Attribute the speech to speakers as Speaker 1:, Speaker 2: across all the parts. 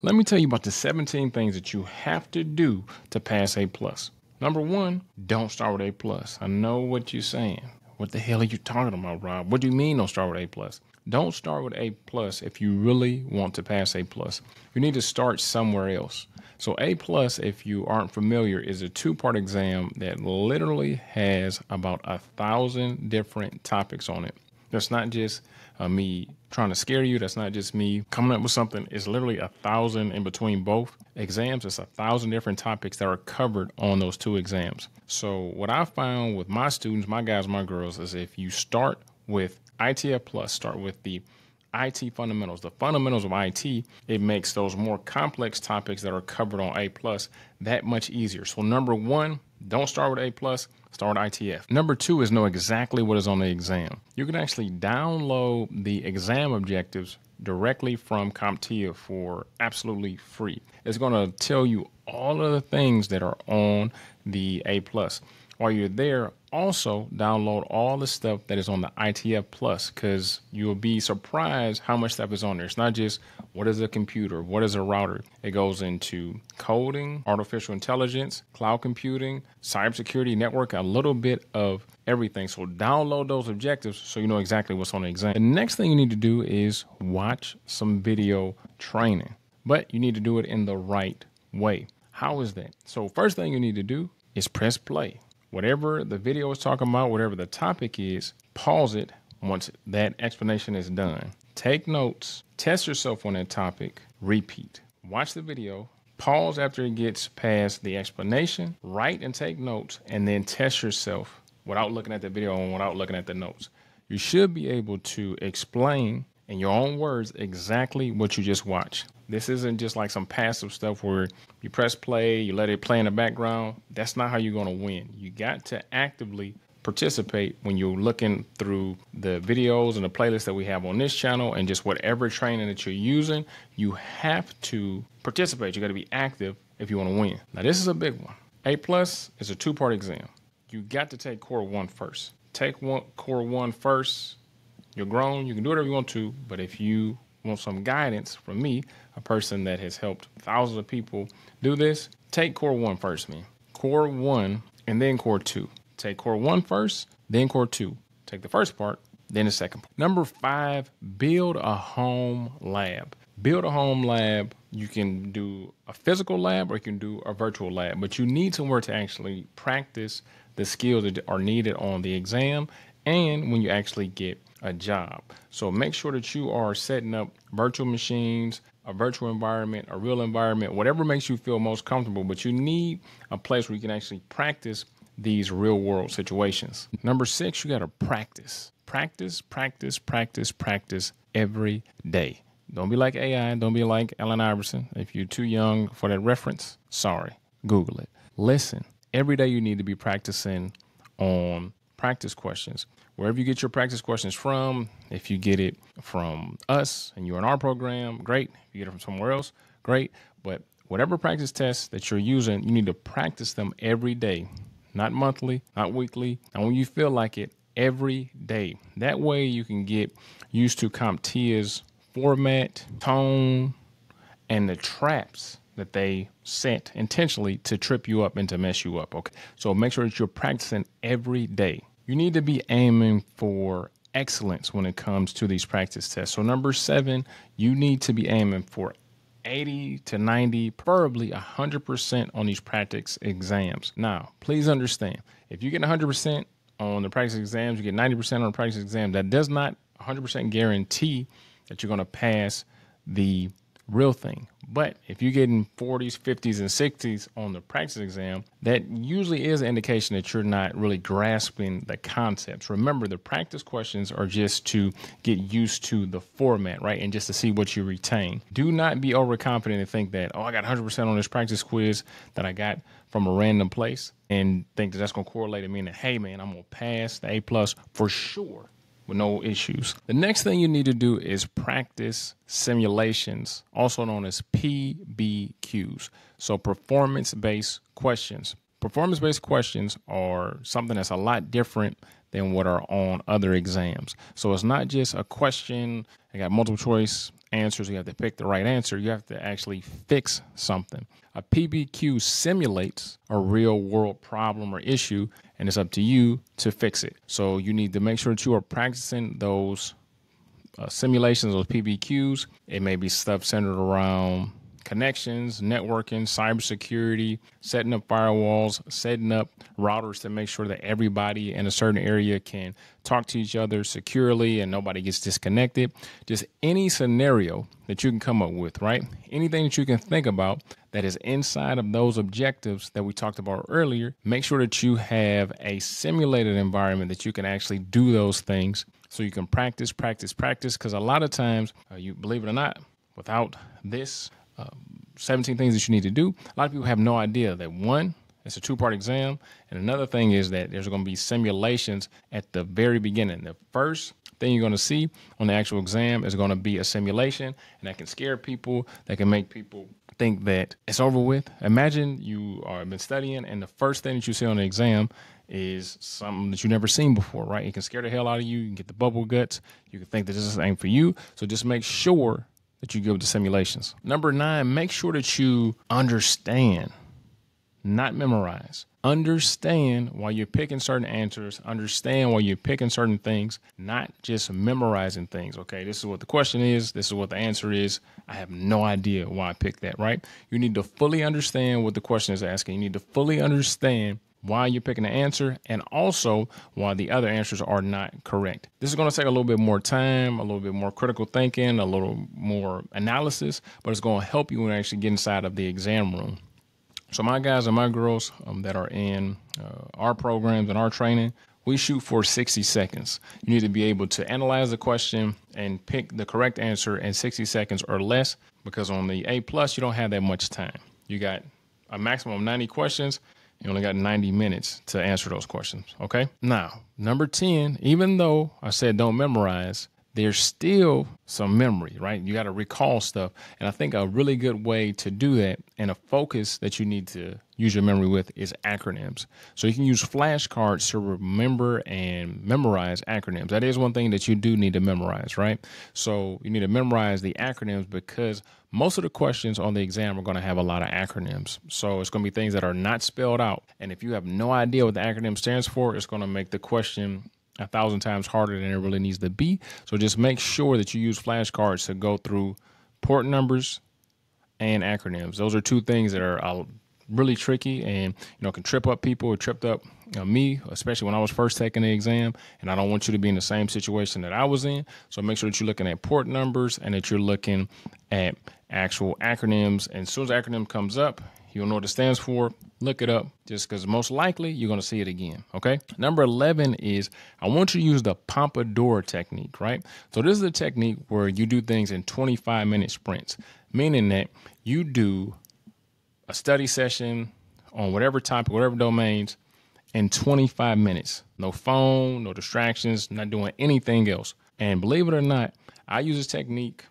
Speaker 1: Let me tell you about the 17 things that you have to do to pass A plus. Number one, don't start with A plus. I know what you're saying. What the hell are you talking about, Rob? What do you mean don't start with A plus? Don't start with A plus if you really want to pass A plus. You need to start somewhere else. So A plus, if you aren't familiar, is a two-part exam that literally has about a thousand different topics on it. That's not just uh, me trying to scare you. That's not just me coming up with something. It's literally a thousand in between both exams. It's a thousand different topics that are covered on those two exams. So what I found with my students, my guys, my girls, is if you start with ITF Plus, start with the IT fundamentals, the fundamentals of IT, it makes those more complex topics that are covered on A plus that much easier. So number one, don't start with A plus, start ITF. Number two is know exactly what is on the exam. You can actually download the exam objectives directly from CompTIA for absolutely free. It's going to tell you all of the things that are on the A plus. While you're there, also download all the stuff that is on the ITF Plus because you'll be surprised how much stuff is on there. It's not just what is a computer, what is a router. It goes into coding, artificial intelligence, cloud computing, cybersecurity, network, a little bit of everything. So download those objectives so you know exactly what's on the exam. The next thing you need to do is watch some video training, but you need to do it in the right way. How is that? So first thing you need to do is press play whatever the video is talking about, whatever the topic is, pause it once that explanation is done. Take notes, test yourself on that topic, repeat. Watch the video, pause after it gets past the explanation, write and take notes, and then test yourself without looking at the video and without looking at the notes. You should be able to explain in your own words exactly what you just watched. This isn't just like some passive stuff where you press play, you let it play in the background. That's not how you're going to win. You got to actively participate when you're looking through the videos and the playlists that we have on this channel and just whatever training that you're using. You have to participate. You got to be active if you want to win. Now, this is a big one. A plus is a two part exam. You got to take core one first. Take one core one first. You're grown. You can do whatever you want to. But if you want some guidance from me, a person that has helped thousands of people do this, take core one first, man. Core one and then core two. Take core one first, then core two. Take the first part, then the second part. Number five, build a home lab. Build a home lab. You can do a physical lab or you can do a virtual lab, but you need somewhere to actually practice the skills that are needed on the exam and when you actually get a job. So make sure that you are setting up virtual machines, a virtual environment, a real environment, whatever makes you feel most comfortable. But you need a place where you can actually practice these real world situations. Number six, you got to practice. Practice, practice, practice, practice every day. Don't be like AI. Don't be like Allen Iverson. If you're too young for that reference, sorry, Google it. Listen, every day you need to be practicing on practice questions. Wherever you get your practice questions from, if you get it from us and you're in our program, great. If you get it from somewhere else, great. But whatever practice tests that you're using, you need to practice them every day, not monthly, not weekly. And when you feel like it, every day. That way you can get used to CompTIA's format, tone, and the traps that they set intentionally to trip you up and to mess you up. Okay. So make sure that you're practicing every day. You need to be aiming for excellence when it comes to these practice tests. So, number seven, you need to be aiming for 80 to 90, preferably 100% on these practice exams. Now, please understand if you get 100% on the practice exams, you get 90% on the practice exam, that does not 100% guarantee that you're going to pass the real thing. But if you're getting 40s, 50s, and 60s on the practice exam, that usually is an indication that you're not really grasping the concepts. Remember, the practice questions are just to get used to the format, right? And just to see what you retain. Do not be overconfident and think that, oh, I got 100% on this practice quiz that I got from a random place and think that that's going to correlate to meaning, hey, man, I'm going to pass the A plus for sure with no issues. The next thing you need to do is practice simulations, also known as PBQs. So, performance based questions. Performance based questions are something that's a lot different than what are on other exams. So, it's not just a question, I got multiple choice answers. You have to pick the right answer. You have to actually fix something. A PBQ simulates a real world problem or issue, and it's up to you to fix it. So you need to make sure that you are practicing those uh, simulations, those PBQs. It may be stuff centered around connections, networking, cybersecurity, setting up firewalls, setting up routers to make sure that everybody in a certain area can talk to each other securely and nobody gets disconnected. Just any scenario that you can come up with, right? Anything that you can think about that is inside of those objectives that we talked about earlier, make sure that you have a simulated environment that you can actually do those things so you can practice, practice, practice. Because a lot of times, uh, you believe it or not, without this, 17 things that you need to do. A lot of people have no idea that one, it's a two part exam. And another thing is that there's going to be simulations at the very beginning. The first thing you're going to see on the actual exam is going to be a simulation, and that can scare people, that can make people think that it's over with. Imagine you are been studying, and the first thing that you see on the exam is something that you've never seen before, right? It can scare the hell out of you. You can get the bubble guts. You can think that this ain't for you. So just make sure that you give to simulations. Number nine, make sure that you understand, not memorize. Understand why you're picking certain answers, understand why you're picking certain things, not just memorizing things. Okay, this is what the question is, this is what the answer is. I have no idea why I picked that, right? You need to fully understand what the question is asking. You need to fully understand why you're picking the answer, and also why the other answers are not correct. This is going to take a little bit more time, a little bit more critical thinking, a little more analysis, but it's going to help you when you actually get inside of the exam room. So, my guys and my girls um, that are in uh, our programs and our training, we shoot for 60 seconds. You need to be able to analyze the question and pick the correct answer in 60 seconds or less because on the A plus, you don't have that much time. You got a maximum of 90 questions you only got 90 minutes to answer those questions. Okay. Now, number 10, even though I said don't memorize, there's still some memory, right? You got to recall stuff. And I think a really good way to do that and a focus that you need to use your memory with is acronyms. So you can use flashcards to remember and memorize acronyms. That is one thing that you do need to memorize, right? So you need to memorize the acronyms because most of the questions on the exam are going to have a lot of acronyms. So it's going to be things that are not spelled out. And if you have no idea what the acronym stands for, it's going to make the question a thousand times harder than it really needs to be. So just make sure that you use flashcards to go through port numbers and acronyms. Those are two things that are uh, really tricky and you know can trip up people. It tripped up you know, me, especially when I was first taking the exam. And I don't want you to be in the same situation that I was in. So make sure that you're looking at port numbers and that you're looking at actual acronyms. And as soon as acronym comes up, You'll know what it stands for. Look it up just because most likely you're going to see it again. Okay. Number 11 is I want you to use the Pomodoro technique, right? So, this is a technique where you do things in 25 minute sprints, meaning that you do a study session on whatever topic, whatever domains in 25 minutes. No phone, no distractions, not doing anything else. And believe it or not, I use this technique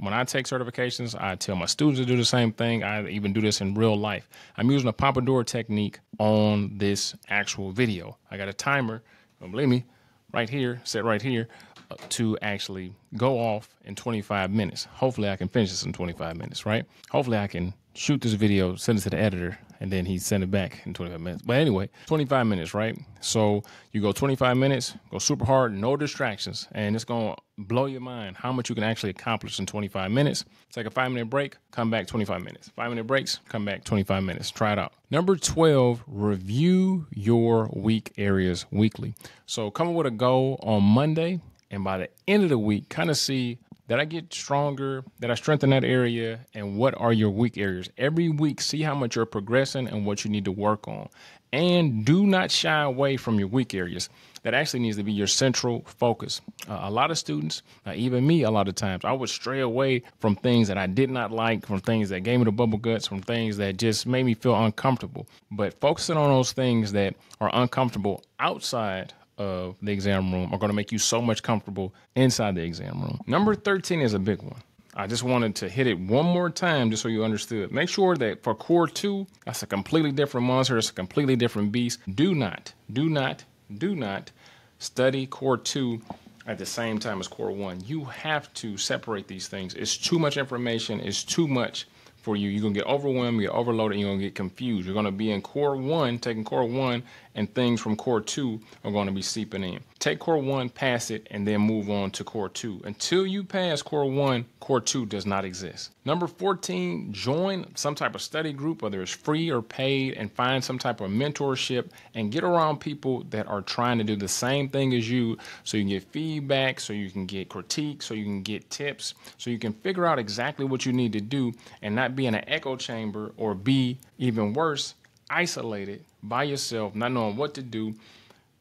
Speaker 1: when I take certifications, I tell my students to do the same thing. I even do this in real life. I'm using a Pomodoro technique on this actual video. I got a timer, don't believe me, right here, set right here, uh, to actually go off in 25 minutes. Hopefully, I can finish this in 25 minutes, right? Hopefully, I can shoot this video, send it to the editor, and then he sent it back in 25 minutes. But anyway, 25 minutes, right? So you go 25 minutes, go super hard, no distractions, and it's gonna blow your mind how much you can actually accomplish in 25 minutes. Take a five minute break, come back 25 minutes. Five minute breaks, come back 25 minutes. Try it out. Number 12, review your weak areas weekly. So come up with a goal on Monday, and by the end of the week, kind of see that I get stronger, that I strengthen that area, and what are your weak areas. Every week, see how much you're progressing and what you need to work on. And do not shy away from your weak areas. That actually needs to be your central focus. Uh, a lot of students, uh, even me, a lot of times, I would stray away from things that I did not like, from things that gave me the bubble guts, from things that just made me feel uncomfortable. But focusing on those things that are uncomfortable outside of the exam room are going to make you so much comfortable inside the exam room. Number 13 is a big one. I just wanted to hit it one more time just so you understood. Make sure that for core two, that's a completely different monster, it's a completely different beast. Do not, do not, do not study core two at the same time as core one. You have to separate these things. It's too much information, it's too much for you. You're gonna get overwhelmed, you're overloaded, you're gonna get confused. You're gonna be in core one, taking core one, and things from core two are gonna be seeping in. Take core one, pass it, and then move on to core two. Until you pass core one, core two does not exist. Number 14, join some type of study group, whether it's free or paid, and find some type of mentorship and get around people that are trying to do the same thing as you so you can get feedback, so you can get critique, so you can get tips, so you can figure out exactly what you need to do and not be in an echo chamber or be even worse, isolated by yourself, not knowing what to do,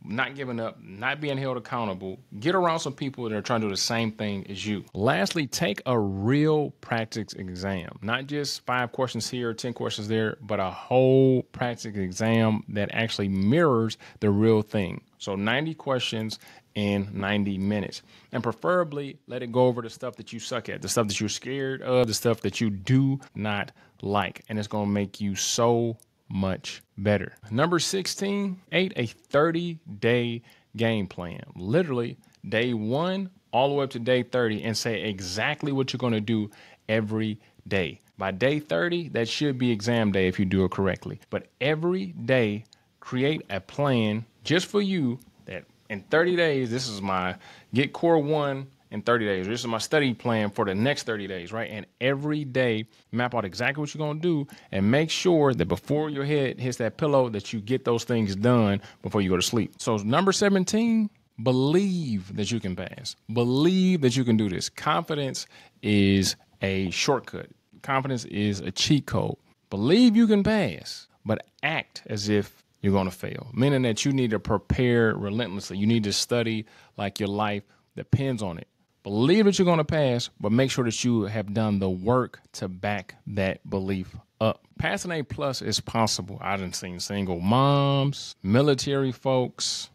Speaker 1: not giving up, not being held accountable. Get around some people that are trying to do the same thing as you. Lastly, take a real practice exam, not just five questions here, 10 questions there, but a whole practice exam that actually mirrors the real thing. So 90 questions in 90 minutes. And preferably let it go over the stuff that you suck at, the stuff that you're scared of, the stuff that you do not like. And it's going to make you so much better. Number 16, ate a 30 day game plan. Literally, day one all the way up to day 30, and say exactly what you're going to do every day. By day 30, that should be exam day if you do it correctly. But every day, create a plan just for you that in 30 days, this is my get core one in 30 days. This is my study plan for the next 30 days, right? And every day, map out exactly what you're going to do and make sure that before your head hits that pillow that you get those things done before you go to sleep. So number 17, believe that you can pass. Believe that you can do this. Confidence is a shortcut. Confidence is a cheat code. Believe you can pass, but act as if you're going to fail, meaning that you need to prepare relentlessly. You need to study like your life depends on it. Believe that you're going to pass, but make sure that you have done the work to back that belief up. Passing A plus is possible. I done seen single moms, military folks,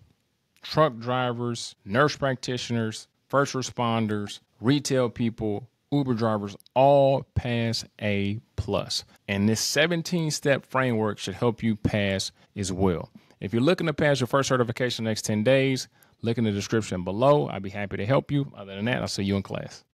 Speaker 1: truck drivers, nurse practitioners, first responders, retail people, Uber drivers all pass A plus. And this 17 step framework should help you pass as well. If you're looking to pass your first certification next 10 days, Look in the description below. I'd be happy to help you. Other than that, I'll see you in class.